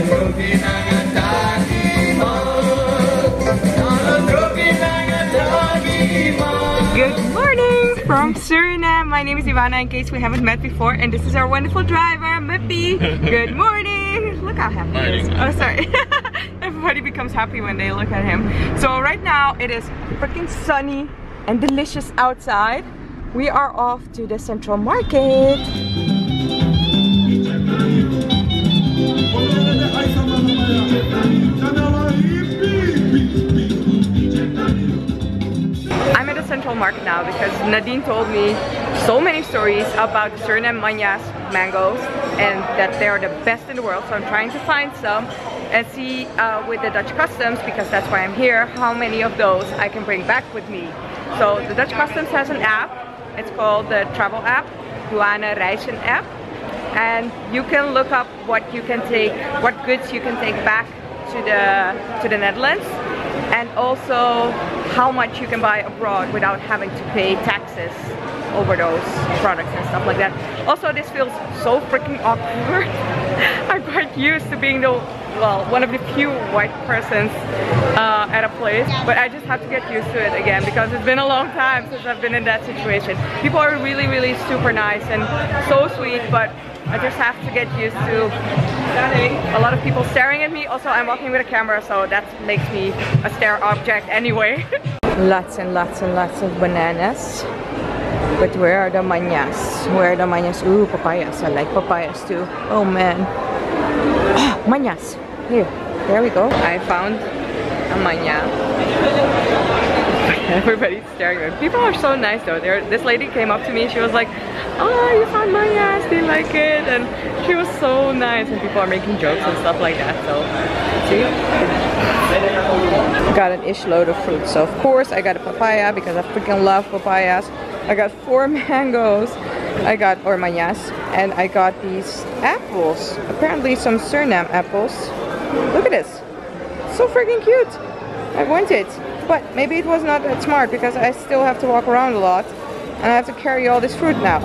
Good morning from Suriname. My name is Ivana in case we haven't met before and this is our wonderful driver, Mippy. Good morning. Look how happy he is. Oh, sorry. Everybody becomes happy when they look at him. So right now it is freaking sunny and delicious outside. We are off to the central market. I'm at the central market now because Nadine told me so many stories about Suriname mangoes and that they are the best in the world. So I'm trying to find some and see uh, with the Dutch Customs, because that's why I'm here, how many of those I can bring back with me. So the Dutch Customs has an app. It's called the travel app, Douane Reizen app. And you can look up what you can take, what goods you can take back to the to the Netherlands and also how much you can buy abroad without having to pay taxes over those products and stuff like that. Also, this feels so freaking awkward. I'm quite used to being the, well, one of the few white persons uh, at a place, but I just have to get used to it again because it's been a long time since I've been in that situation. People are really, really super nice and so sweet, but I just have to get used to a lot of people staring at me. Also, I'm walking with a camera, so that makes me a stare object anyway. lots and lots and lots of bananas. But where are the manyas? Where are the manyas? Ooh, papayas. I like papayas too. Oh man. Ah, oh, manyas. Here. There we go. I found a manya. Everybody's staring at me. People are so nice though. There, this lady came up to me. She was like, oh, you found manyas. Do you like it? And she was so nice. And people are making jokes and stuff like that. So, see? Got an ish load of fruit. So of course I got a papaya because I freaking love papayas. I got four mangoes. I got or manyas. And I got these apples. Apparently some Suriname apples. Look at this. So freaking cute. I want it. But maybe it was not that smart because I still have to walk around a lot. And I have to carry all this fruit now.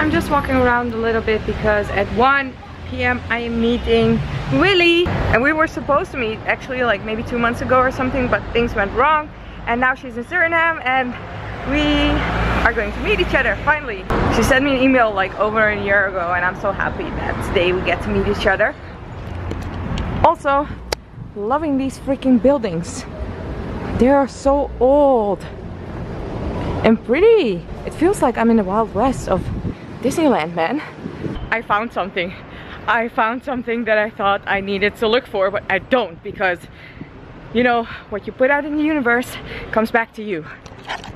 I'm just walking around a little bit because at 1 p.m. I am meeting Willie and we were supposed to meet actually like maybe two months ago or something but things went wrong and now she's in Suriname and we are going to meet each other finally. She sent me an email like over a year ago and I'm so happy that today we get to meet each other. Also, loving these freaking buildings. They are so old and pretty. It feels like I'm in the Wild West of Disneyland, man. I found something. I found something that I thought I needed to look for, but I don't because, you know, what you put out in the universe comes back to you.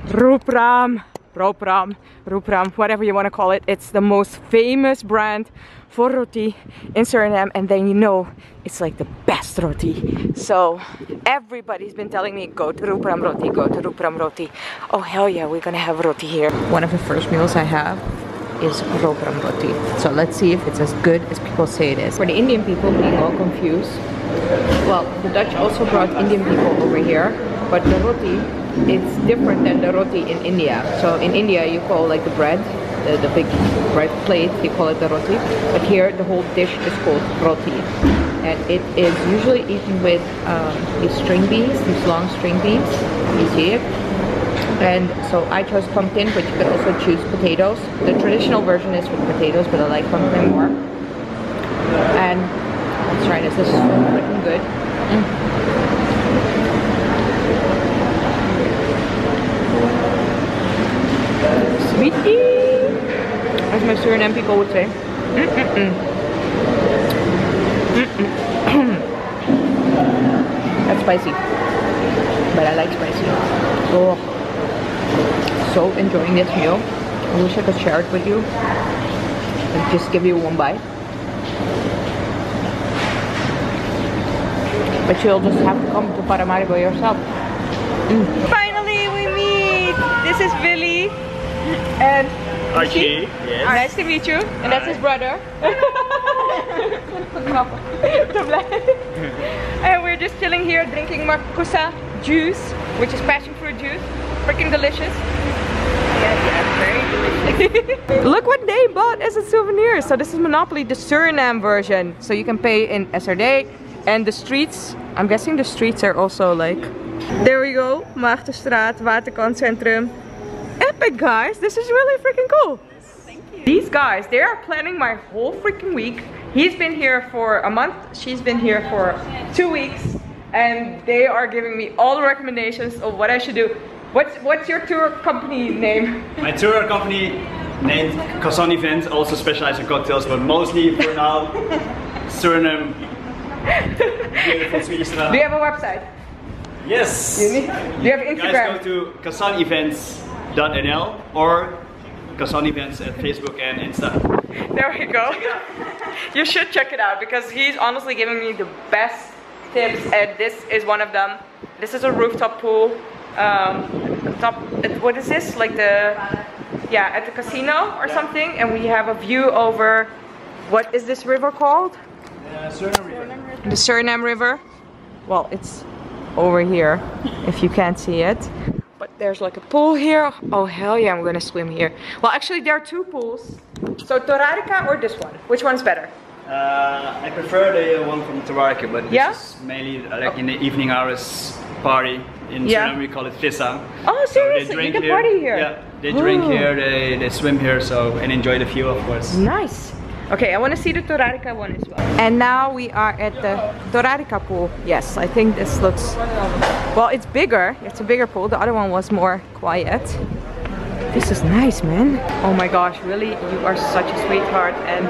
Roopram, Roopram, Rupram, whatever you want to call it. It's the most famous brand for roti in Suriname and then you know it's like the best roti. So everybody's been telling me go to Rupram Roti, go to Rupram Roti. Oh hell yeah, we're gonna have roti here. One of the first meals I have is Roopram Roti. So let's see if it's as good as people say it is. For the Indian people being all confused, well, the Dutch also brought Indian people over here, but the roti, it's different than the roti in India. So in India, you call like the bread, the, the big bread plate, you call it the roti. But here, the whole dish is called roti. And it is usually eaten with um, these string beans, these long string beans. You see it? And so I chose pumpkin, but you could also choose potatoes. The traditional version is with potatoes, but I like pumpkin more. And let's try this. This is freaking good. Mm. As my Suriname people would say. Mm -mm -mm. That's spicy, but I like spicy. Oh so enjoying this meal. I wish I could share it with you and just give you one bite. But you'll just have to come to Paramaribo yourself. Finally we meet! This is and Okay, yes. Nice to meet you. And that's his brother. And we're just chilling here drinking Marcusa juice, which is passion fruit juice. Freaking delicious. Yes, yes, very delicious. Look what they bought as a souvenir. So this is Monopoly, the Suriname version. So you can pay in SRD and the streets. I'm guessing the streets are also like... There we go, Maagdenstraat, Waterkantcentrum. Epic guys, this is really freaking cool. These guys, they are planning my whole freaking week. He's been here for a month, she's been here for two weeks, and they are giving me all the recommendations of what I should do. What's what's your tour company name? My tour company named Kazan Events, also specialized in cocktails, but mostly for now, Suriname. Beautiful Swedish Do you have a website? Yes. Do you, do you have Instagram? Guys go to kazanevents.nl or Kazan Events at Facebook and Insta. There we go. you should check it out because he's honestly giving me the best tips and this is one of them. This is a rooftop pool. Um, top, what is this? Like the, yeah, at the casino or yeah. something. And we have a view over, what is this river called? Uh, Suriname River. The Suriname River. Well, it's over here if you can't see it. But there's like a pool here. Oh hell yeah, I'm gonna swim here. Well, actually there are two pools. So Torarica or this one? Which one's better? Uh, I prefer the one from Torarica, but this yeah? is mainly like in the evening hours party. In yeah. Suriname we call it fissa. Oh seriously, so you can here. party here? Yeah, they drink Ooh. here, they, they swim here, so and enjoy the view of course. Nice. Okay, I want to see the Torarica one as well. And now we are at the Torarica pool. Yes, I think this looks... Well, it's bigger. It's a bigger pool. The other one was more quiet. This is nice, man. Oh my gosh, really? You are such a sweetheart and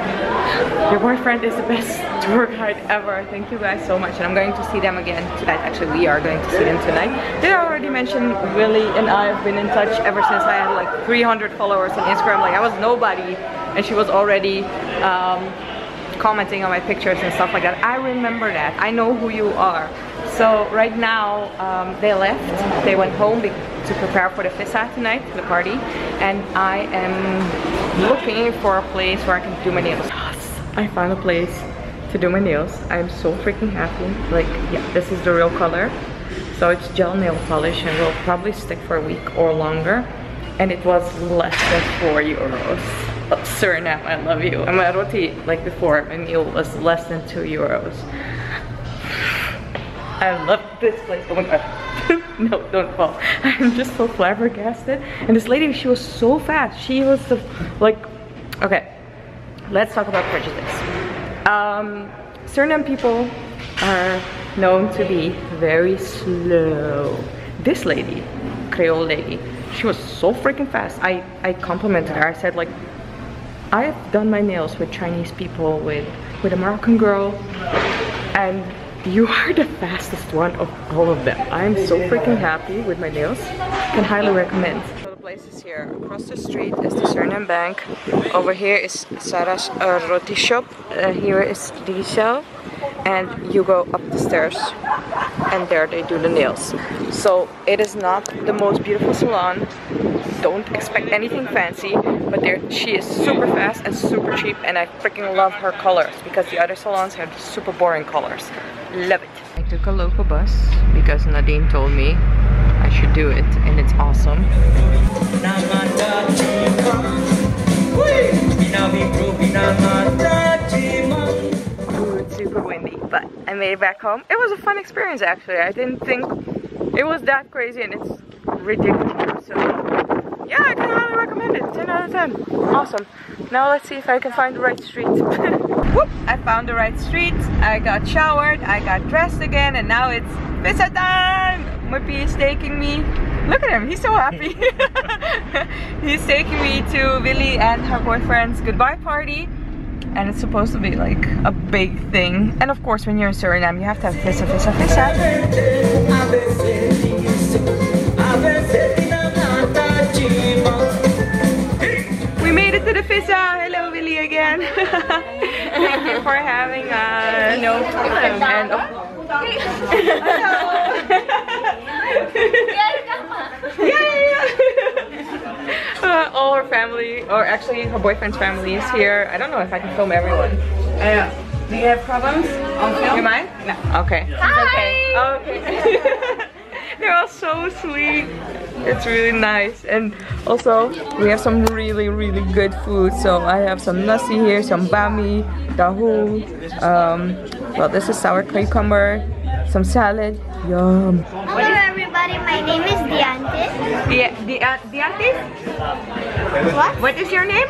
your boyfriend is the best tour guide ever. Thank you guys so much and I'm going to see them again tonight. Actually, we are going to see them tonight. Did I already mention Willie and I have been in touch ever since I had like 300 followers on Instagram. Like I was nobody and she was already um, commenting on my pictures and stuff like that. I remember that. I know who you are. So right now um, they left. They went home to prepare for the fissa tonight, the party. And I am looking for a place where I can do my nails. Yes, I found a place to do my nails. I'm so freaking happy. Like, yeah, this is the real color. So it's gel nail polish and will probably stick for a week or longer. And it was less than four euros. Oh, Suriname, I love you. And my roti, like before, my meal was less than two euros. I love this place. Oh my god. no, don't fall. I'm just so flabbergasted. And this lady, she was so fast. She was the, like, okay. Let's talk about prejudice. Um, Suriname people are known to be very slow. This lady, Creole lady, she was so freaking fast. I, I complimented her. I said like, I've done my nails with Chinese people, with, with a Moroccan girl, and you are the fastest one of all of them. I'm so freaking happy with my nails. Can highly recommend. So the place is here. Across the street is the Suriname Bank. Over here is Sarah's uh, roti shop. Uh, here is Diesel. And you go up the stairs and there they do the nails. So it is not the most beautiful salon don't expect anything fancy, but she is super fast and super cheap and I freaking love her colors because the other salons have super boring colors. Love it. I took a local bus because Nadine told me I should do it and it's awesome. It's super windy, but I made it back home. It was a fun experience actually. I didn't think it was that crazy and it's ridiculous. So yeah, I can highly recommend it. 10 out of 10. Awesome. Now let's see if I can find the right street. Whoop, I found the right street. I got showered, I got dressed again, and now it's pizza time! Muppy is taking me. Look at him, he's so happy. he's taking me to Willie and her boyfriend's goodbye party. And it's supposed to be like a big thing. And of course, when you're in Suriname, you have to have fissa, fissa, fissa. We made to the fissa. Hello, Willie again. Thank you for having us. No problem. And yeah, yeah, yeah. Uh, all her family, or actually her boyfriend's family is here. I don't know if I can film everyone. Uh, Do you have problems on film? You mind? No. Okay. Hi. Okay. They're all so sweet. It's really nice. And also, we have some really, really good food. So I have some nasi here, some bami, dahu. Um, well, this is sour cucumber, some salad. Yum. Hello everybody, my name is Diante. Di- Di- uh? What? What is your name?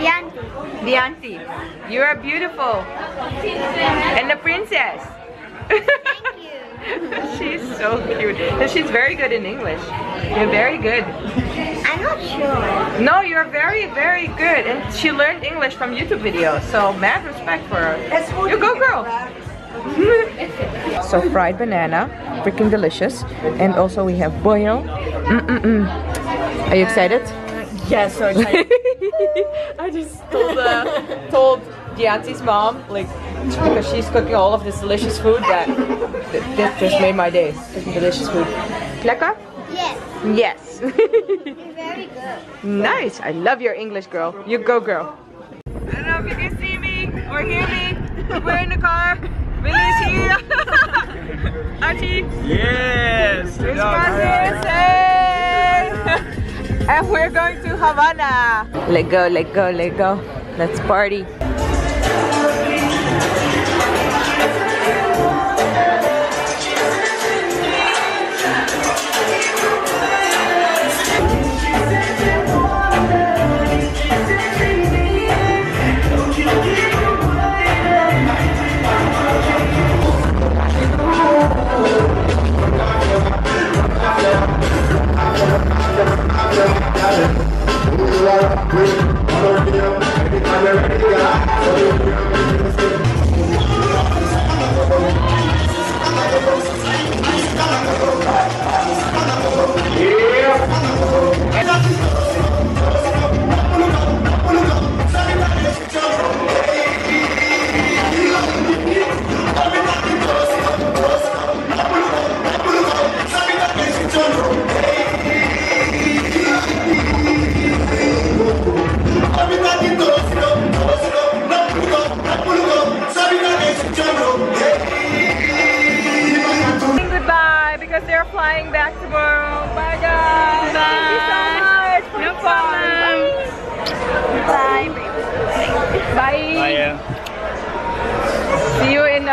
Diante. Dianti. You are beautiful. And the princess. Thank you. she's so cute. And she's very good in English. You're very good. I'm not sure. No, you're very, very good. And she learned English from YouTube videos. So mad respect for her. You go girl. so fried banana, freaking delicious. And also we have bojo. Mm-mm-mm. Are you excited? Yeah, so excited. I just told uh, told Diante's mom, like, because she's cooking all of this delicious food that th- this just made my day. Delicious food. Lekker? Yes, Yes. you're very good. nice. I love your English, girl. You go, girl. I don't know if you can see me or hear me. We're in the car. Billy's here. Archie. Yes! Christmas hey! and we're going to Havana. Let go, let go, let go. Let's party. Saying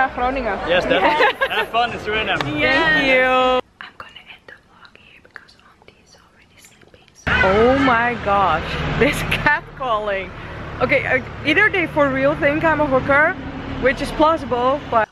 See uh, Groningen. yes, definitely. Have fun in Suriname. Thank you. I'm gonna end the vlog here because Auntie is already sleeping. Oh my gosh, this cat calling. Okay, uh, either they for real think I'm a hooker, which is plausible, but